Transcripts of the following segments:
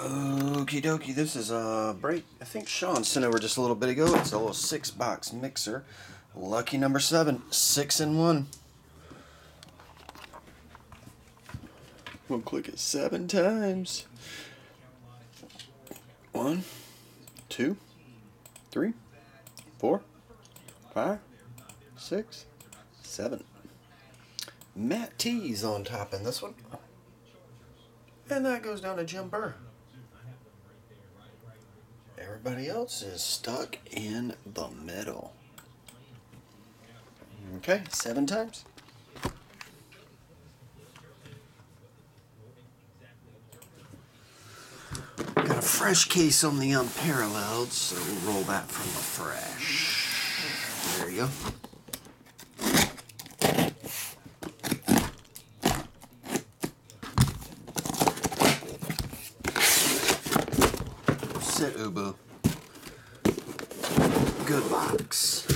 Okie dokie, this is a break. I think Sean sent over just a little bit ago. It's a little six box mixer. Lucky number seven, six and one. We'll click it seven times. One, two, three, four, five, six, seven. Matt T's on top in this one. And that goes down to Jim Burr. Everybody else is stuck in the middle. Okay, seven times. Got a fresh case on the unparalleled, so we'll roll that from the fresh. There you go. Good box.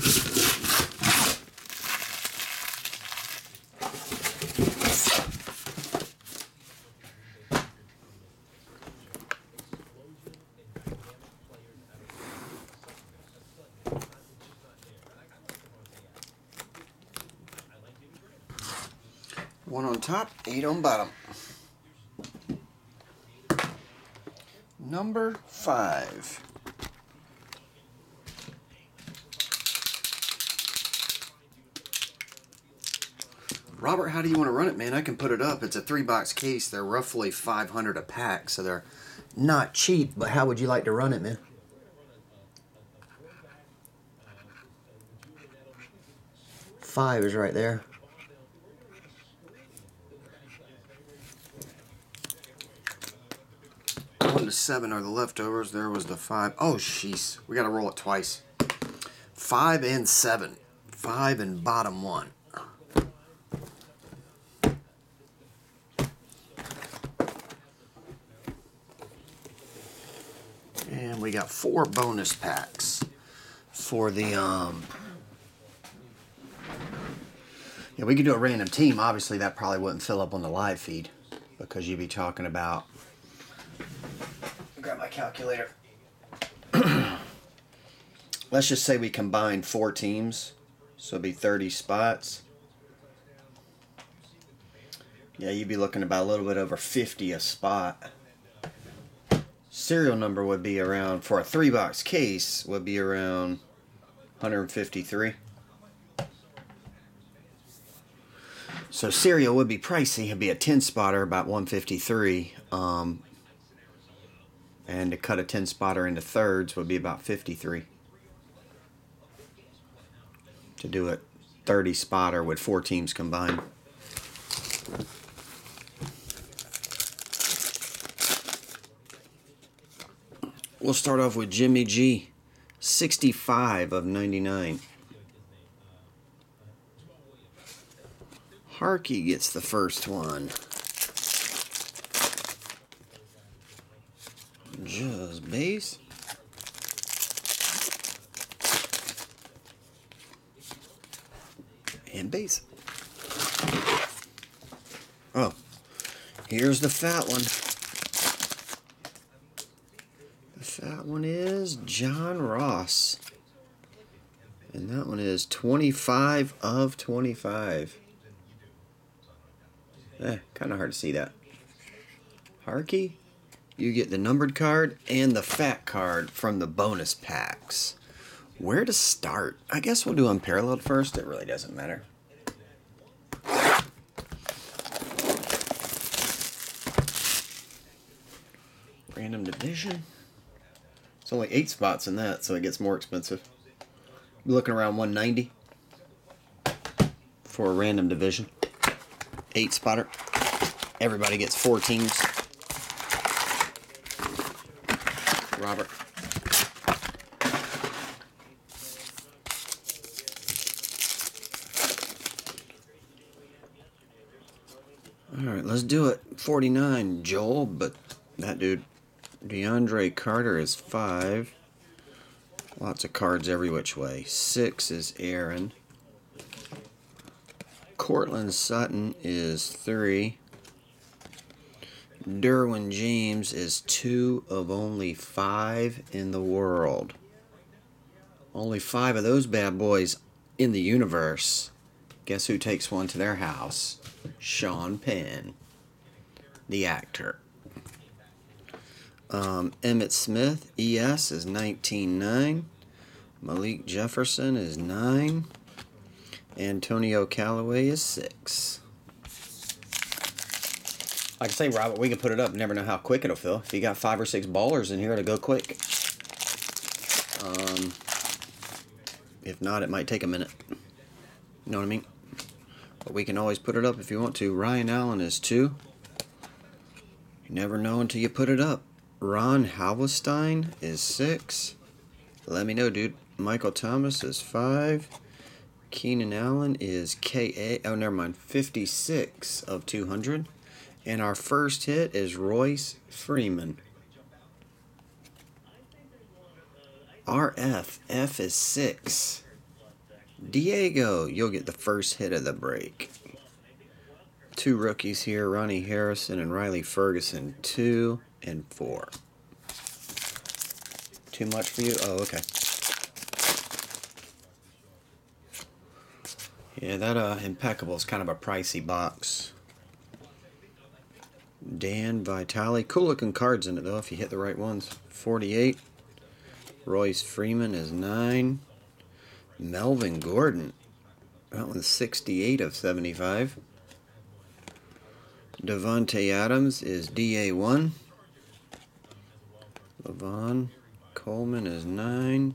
One on top, eight on bottom. Number five. Robert, how do you want to run it, man? I can put it up. It's a three box case. They're roughly 500 a pack, so they're not cheap, but how would you like to run it, man? Five is right there. One to seven are the leftovers. There was the five. Oh, jeez. We got to roll it twice. Five and seven. Five and bottom one. And we got four bonus packs for the um. Yeah, we could do a random team. Obviously, that probably wouldn't fill up on the live feed because you'd be talking about. Grab my calculator. Let's just say we combine four teams, so it'd be 30 spots. Yeah, you'd be looking about a little bit over 50 a spot. Serial number would be around, for a three box case, would be around 153. So cereal would be pricey. It'd be a 10 spotter, about 153. Um, and to cut a 10 spotter into thirds would be about 53. To do it 30 spotter with four teams combined. We'll start off with Jimmy G. 65 of 99. Harkey gets the first one. Just base. And base. Oh, here's the fat one. The fat one is John Ross. And that one is 25 of 25. Eh, kind of hard to see that. Harkey, you get the numbered card and the fat card from the bonus packs. Where to start? I guess we'll do unparalleled first. It really doesn't matter. Random division. Only eight spots in that, so it gets more expensive. You're looking around 190 for a random division. Eight spotter. Everybody gets four teams. Robert. All right, let's do it. 49, Joel, but that dude, DeAndre Carter, is five. Lots of cards every which way. Six is Aaron. Courtland Sutton is three. Derwin James is two of only five in the world. Only five of those bad boys in the universe. Guess who takes one to their house? Sean Penn, the actor. Um, Emmitt Smith, ES, is 19.9. Malik Jefferson is 9. Antonio Callaway is 6. Like I say, Robert, we can put it up. Never know how quick it'll fill. If you got five or six ballers in here, it'll go quick. Um, if not, it might take a minute. You know what I mean? But we can always put it up if you want to. Ryan Allen is 2. You never know until you put it up. Ron Halverstein is 6. Let me know, dude. Michael Thomas is 5. Keenan Allen is KA. Oh, never mind. 56 of 200. And our first hit is Royce Freeman. RF. F is 6. Diego, you'll get the first hit of the break. Two rookies here Ronnie Harrison and Riley Ferguson. 2 and 4. Too much for you? Oh, okay. Yeah, that uh, Impeccable is kind of a pricey box. Dan Vitale. Cool looking cards in it, though, if you hit the right ones. 48. Royce Freeman is 9. Melvin Gordon. That one's 68 of 75. Davante Adams is DA1. Lavon Coleman is 9.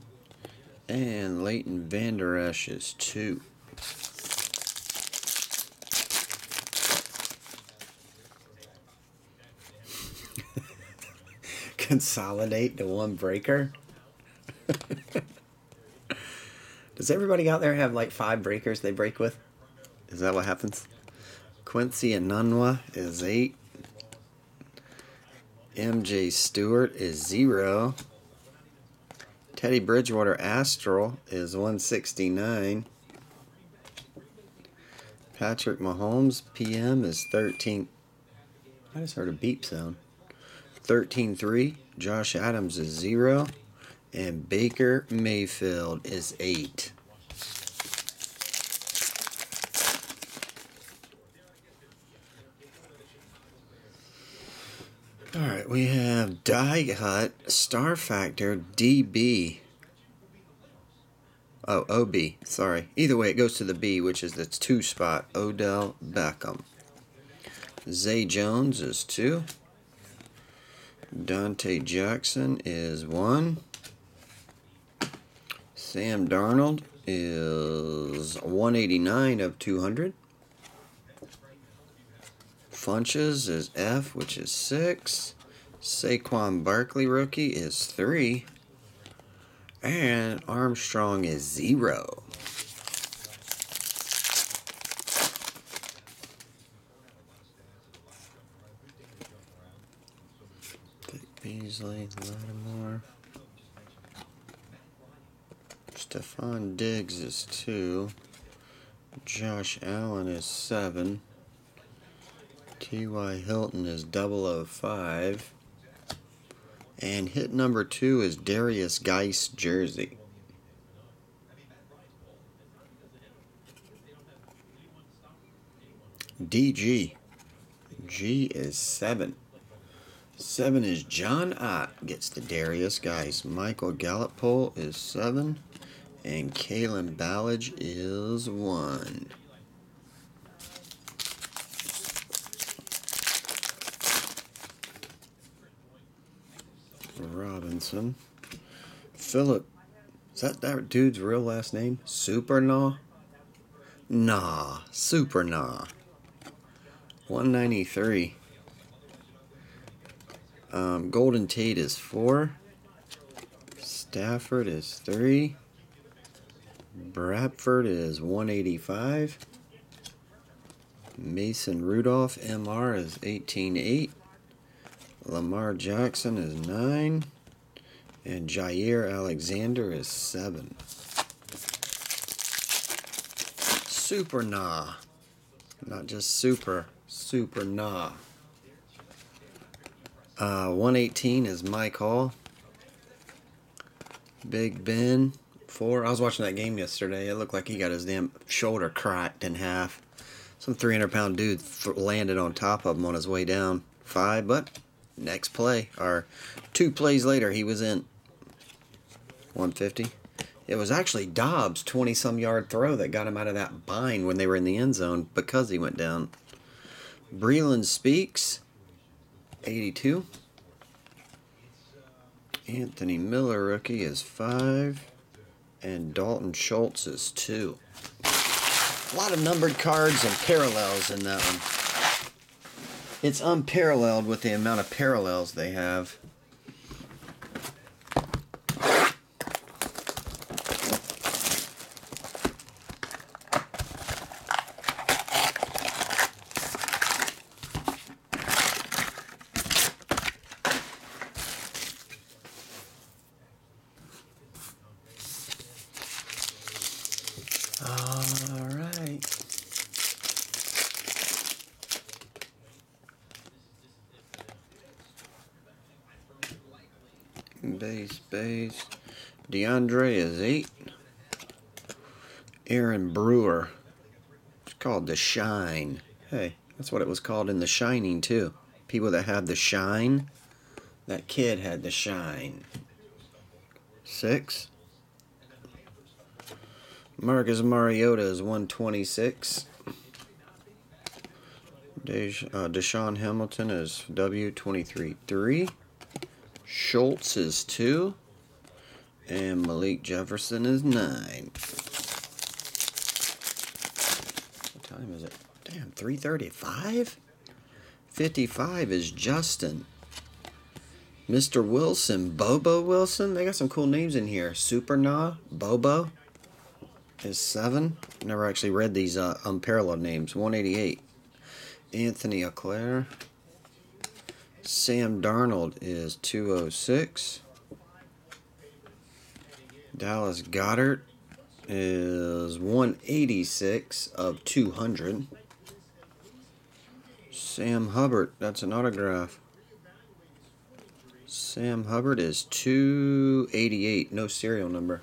And Leighton Vander Esch is 2. Consolidate to one breaker. Does everybody out there have like five breakers they break with? Is that what happens? Quincy Enunwa is 8. MJ Stewart is 0. Teddy Bridgewater Astral is 169. Patrick Mahomes PM is 13. I just heard a beep sound. 13 3. Josh Adams is 0. And Baker Mayfield is 8. Alright, we have Die Hut Star Factor DB. Oh, OB. Sorry. Either way, it goes to the B, which is the two spot. Odell Beckham. Zay Jones is 2. Donte Jackson is 1. Sam Darnold is 189 of 200. Funchess is F, which is 6. Saquon Barkley rookie is 3. And Armstrong is 0. Beasley, Lattimore. Stefon Diggs is 2. Josh Allen is 7. T.Y. Hilton is 005. And hit number 2 is Derrius Guice jersey. DG. G is 7. Seven is John Ott gets the Derrius Guice. Michael Gallup is seven. And Kalen Ballage is one. Robinson. Philip. Is that that dude's real last name? Super Nah? Nah. Super Nah. 193. Um, Golden Tate is 4. Stafford is 3. Bradford is 185. Mason Rudolph MR is 18.8. Lamar Jackson is 9. And Jaire Alexander is 7. Super Nah. Not just super, super nah. Uh, 118 is Mike Hall. Big Ben, 4. I was watching that game yesterday. It looked like he got his damn shoulder cracked in half. Some 300 pound dude landed on top of him on his way down. 5, but next play, or two plays later, he was in. 150. It was actually Dobbs' 20 some yard throw that got him out of that bind when they were in the end zone because he went down. Breeland Speaks, 82. Anthony Miller, rookie, is 5. And Dalton Schultz is 2. A lot of numbered cards and parallels in that one. It's unparalleled with the amount of parallels they have. All right. Base, base. DeAndre is eight. Aaron Brewer. It's called The Shine. Hey, that's what it was called in The Shining, too. People that have the shine. That kid had the shine. Six. Marcus Mariota is 126. Dej, uh, DaeSean Hamilton is W23 3. Schultz is 2. And Malik Jefferson is 9. What time is it? Damn, 335? 55 is Justin. Mr. Wilson, Bobo Wilson. They got some cool names in here. Super Na, Bobo is 7. Never actually read these uh, unparalleled names. 188. Anthony Auclair. Sam Darnold is 206. Dallas Goedert is 186 of 200. Sam Hubbard, that's an autograph. Sam Hubbard is 288, no serial number.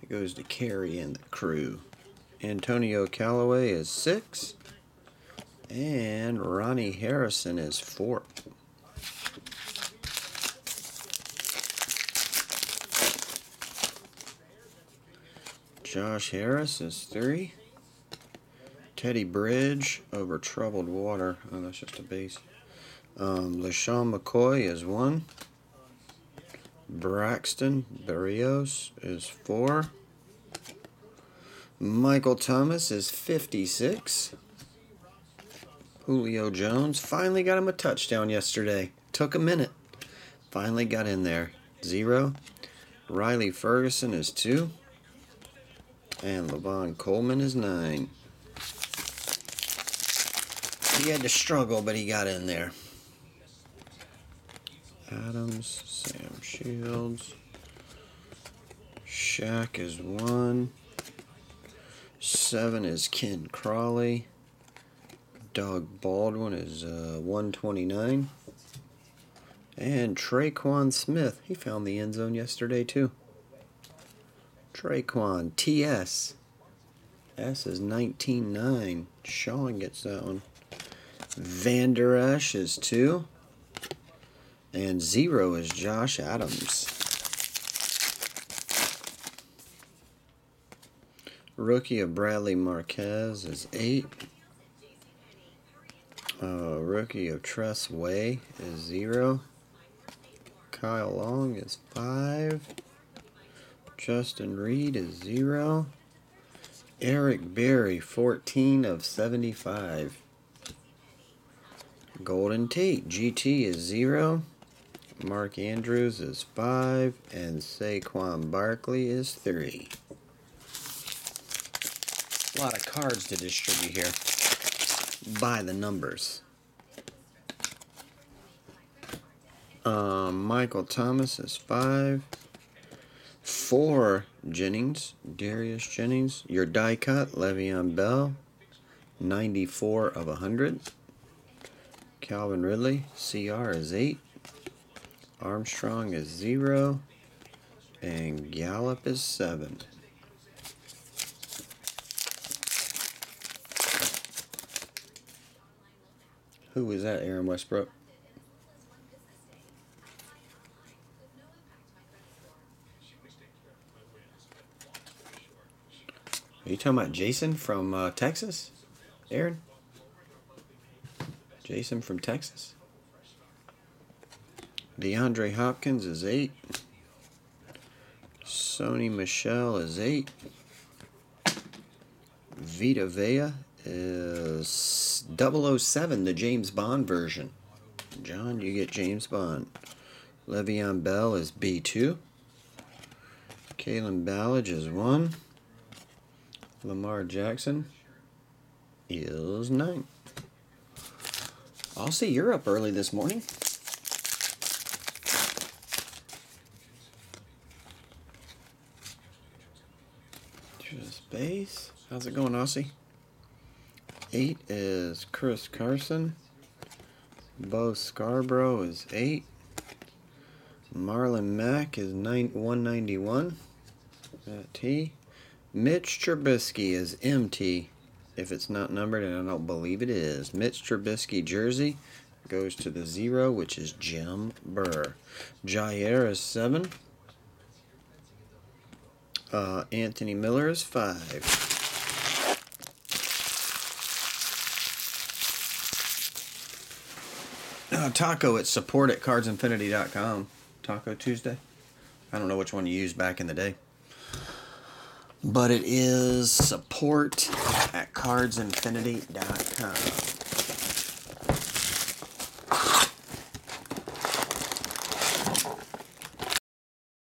It goes to Carrie and the crew. Antonio Callaway is 6. And Ronnie Harrison is 4. Josh Harris is 3. Teddy Bridge over troubled water. Oh, that's just a base. Um, LeSean McCoy is 1. Braxton Berrios is 4. Michael Thomas is 56. Julio Jones finally got him a touchdown yesterday. Took a minute. Finally got in there. 0. Riley Ferguson is 2. And Lavon Coleman is 9. He had to struggle, but he got in there. Adams, Sam Shields. Shaq is 1. 7 is Ken Crawley. Doug Baldwin is uh, 129. And Tre'Quan Smith, he found the end zone yesterday too. Tre'Quan, TS. S is 19.9. Sean gets that one. Vander Esch is 2. And 0 is Josh Adams. Rookie of Bradley Marquez is 8. Uh, rookie of Tress Way is 0. Kyle Long is 5. Justin Reid is 0. Eric Berry, 14 of 75. Golden Tate, GT is 0. Mark Andrews is 5. And Saquon Barkley is 3. A lot of cards to distribute here. By the numbers. Um, Michael Thomas is 5. 4 Jennings, Darius Jennings. Your die cut, Le'Veon Bell, 94 of 100. Calvin Ridley, CR is 8. Armstrong is zero. And Gallup is seven. Who was that, Aaron Westbrook? Are you talking about Jason from uh, Texas? Aaron? Jason from Texas? DeAndre Hopkins is 8. Sony Michel is 8. Vita Vea is 007, the James Bond version. John, you get James Bond. Le'Veon Bell is B2. Kalen Ballage is 1. Lamar Jackson is 9. I'll see you're up early this morning. Base. How's it going, Aussie? Eight is Chris Carson. Bo Scarborough is eight. Marlon Mack is nine one ninety one. That T. Mitch Trubisky is MT. If it's not numbered, and I don't believe it is. Mitch Trubisky jersey goes to the zero, which is Jim Burr. Jaire is seven. Uh, Anthony Miller is five. Uh, taco at support at cardsinfinity.com. Taco Tuesday. I don't know which one you used back in the day. But it is support at cardsinfinity.com.